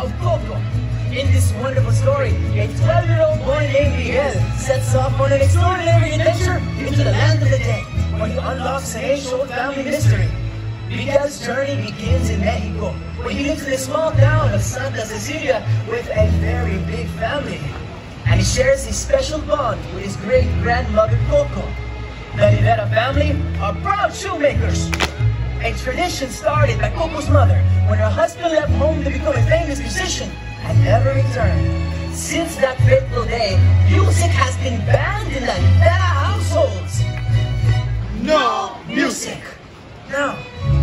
of Coco. In this wonderful story, a 12-year-old boy named Miguel sets off on an extraordinary adventure into the land of the dead, where he unlocks an age-old family mystery. Miguel's journey begins in Mexico, where he lives in the small town of Santa Cecilia with a very big family. And he shares a special bond with his great-grandmother Coco. The Rivera family are proud shoemakers. A tradition started by Coco's mother when her husband left home to become a famous musician and never returned. Since that fateful day, music has been banned in the Rivera households. No music! Now,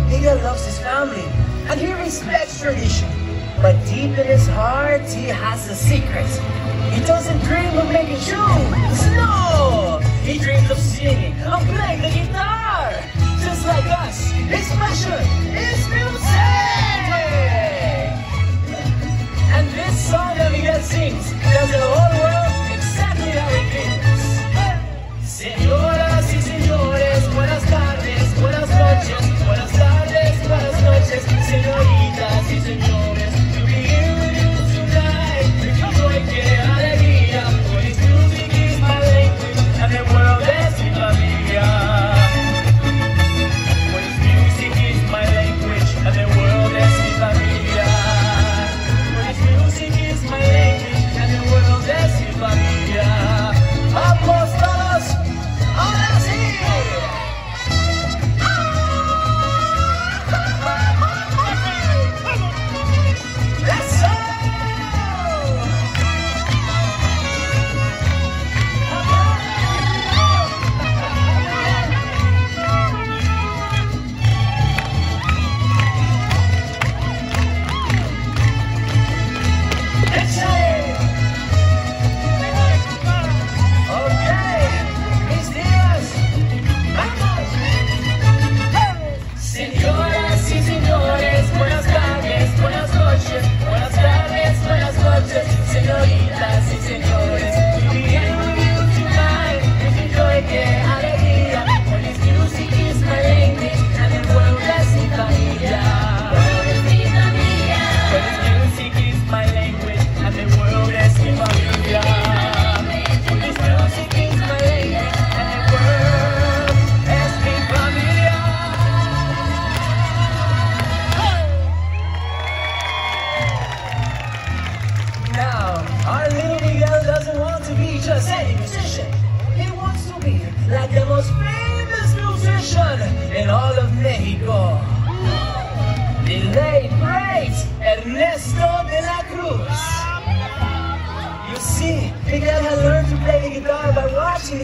Miguel loves his family and he respects tradition. But deep in his heart, he has a secret. He doesn't dream of making shoes. No! He dreams of singing, of playing the guitar. Just like his passion is music! And this song that Miguel sings tells the whole world exactly how it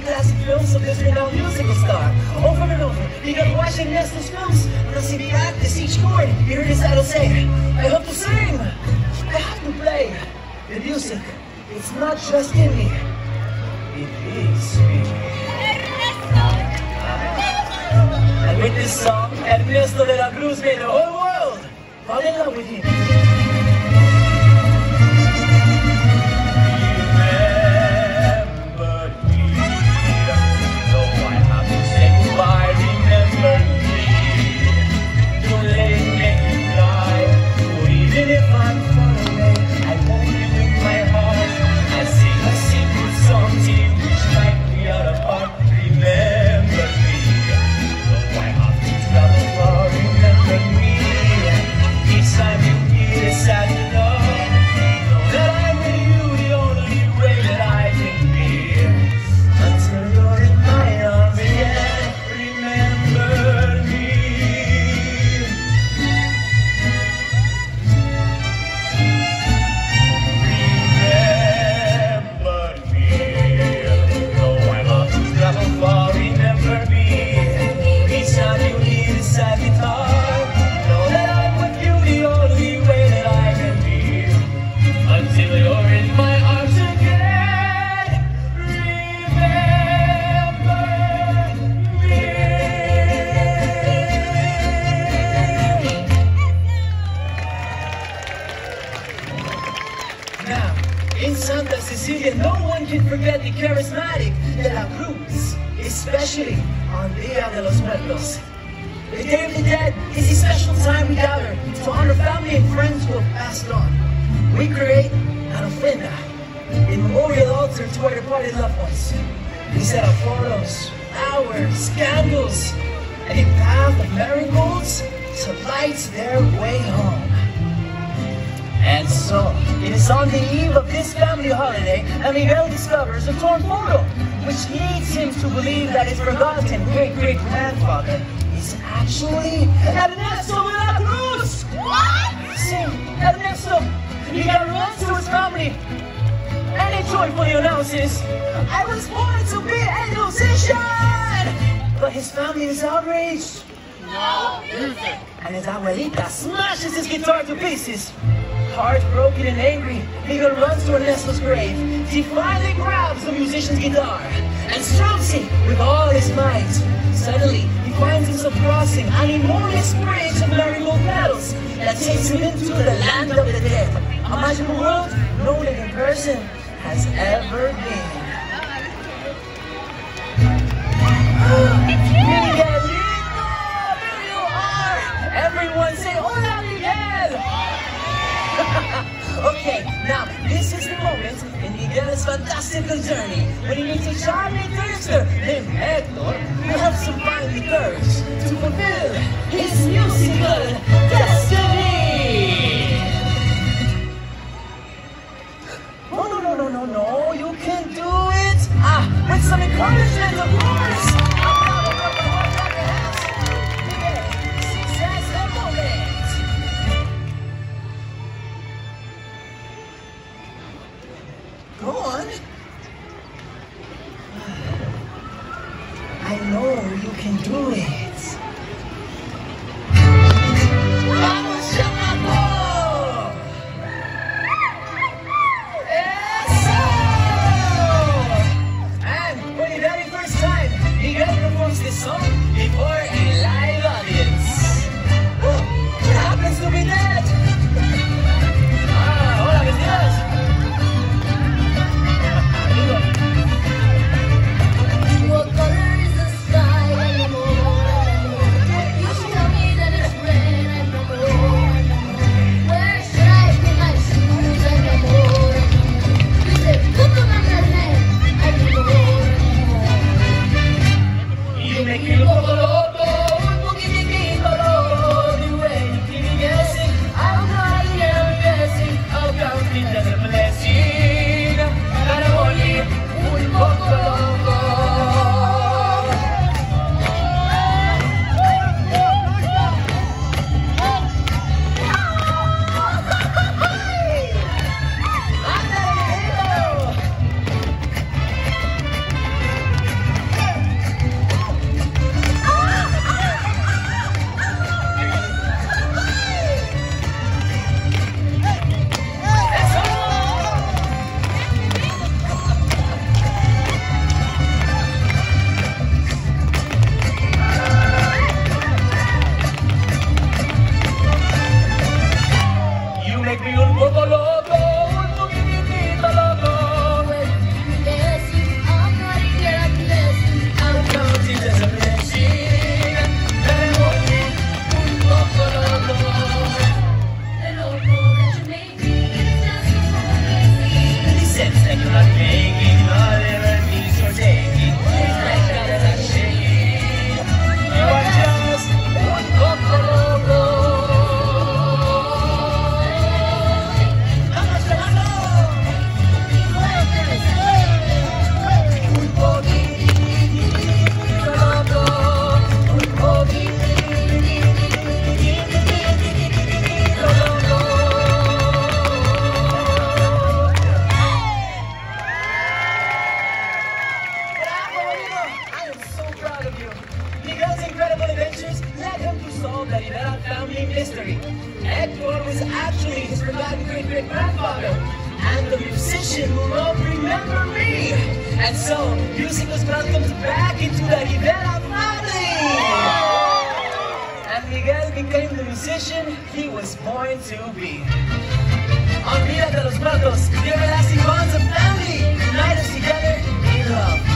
classic films of this renowned musical star. Over and over, kept watching Ernesto's films, and as he practiced each chord, he heard his idol say, I hope to sing, I have to play. The music, it's not just in me, it is me. And with this song, Ernesto de la Cruz made the whole world fall in love with him. Passed on. We create an ofrenda, a memorial altar to our departed loved ones. We set up photos, flowers, candles, and a path of marigolds to light their way home. And so, it is on the eve of this family holiday that Miguel discovers a torn photo, which leads him to believe that his forgotten great-great-grandfather is actually Ernesto de la Cruz! What? See, Ernesto, Miguel runs to his family and he joyfully announces, I was born to be a musician! But his family is outraged. No music. And his abuelita smashes his guitar to pieces. Heartbroken and angry, Miguel runs to Ernesto's grave. He finally grabs the musician's guitar and strums it with all his might. Suddenly, finds himself crossing an enormous bridge of marigold petals that takes him into the land of the dead, a magical world no living person has ever been. No, no, no, you can do it! Ah, with some encouragement, of course! became the musician he was born to be. On Día de los Muertos, they everlasting bonds of family unite us together in love.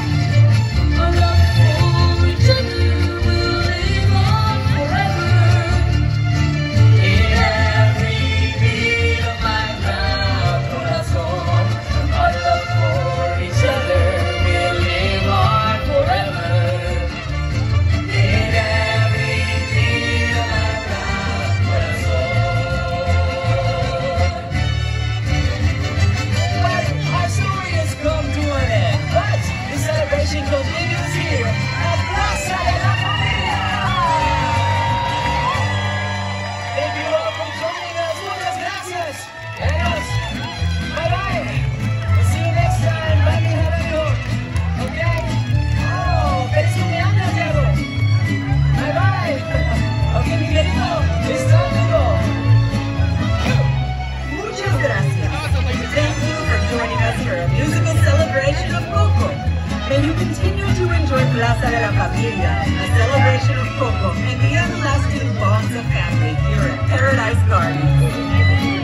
a musical celebration of Coco. May you continue to enjoy Plaza de la Familia, a celebration of Coco and the everlasting bonds of family here at Paradise Garden.